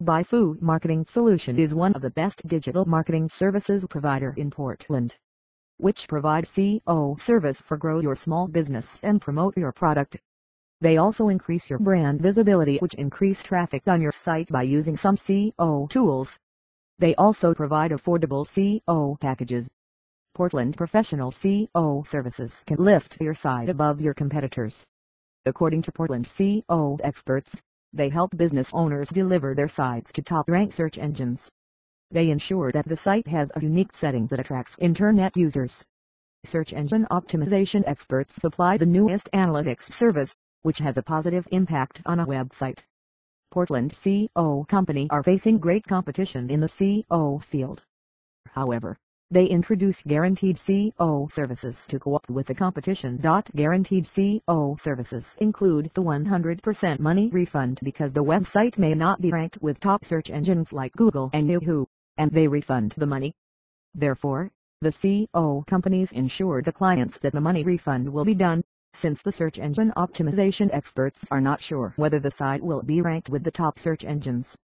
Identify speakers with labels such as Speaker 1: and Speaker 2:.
Speaker 1: Biphoo Marketing Solution is one of the best digital marketing services provider in Portland, which provides SEO service for grow your small business and promote your product. They also increase your brand visibility which increase traffic on your site by using some SEO tools. They also provide affordable SEO packages. Portland Professional SEO Services can lift your site above your competitors. According to Portland SEO experts, they help business owners deliver their sites to top-ranked search engines. They ensure that the site has a unique setting that attracts internet users. Search engine optimization experts supply the newest analytics service, which has a positive impact on a website. Portland SEO Company are facing great competition in the SEO field. However, they introduce guaranteed SEO services to co-op with the competition. Guaranteed SEO services include the 100% money refund because the website may not be ranked with top search engines like Google and Yahoo, and they refund the money. Therefore, the SEO companies ensure the clients that the money refund will be done, since the search engine optimization experts are not sure whether the site will be ranked with the top search engines.